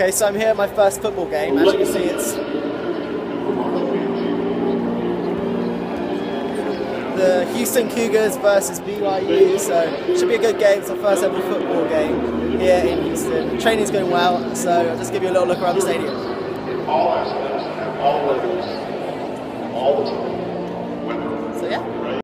Okay, so I'm here at my first football game. As you can see, it's the Houston Cougars versus BYU. So it should be a good game. It's our first ever football game here in Houston. Training's going well, so I'll just give you a little look around the stadium.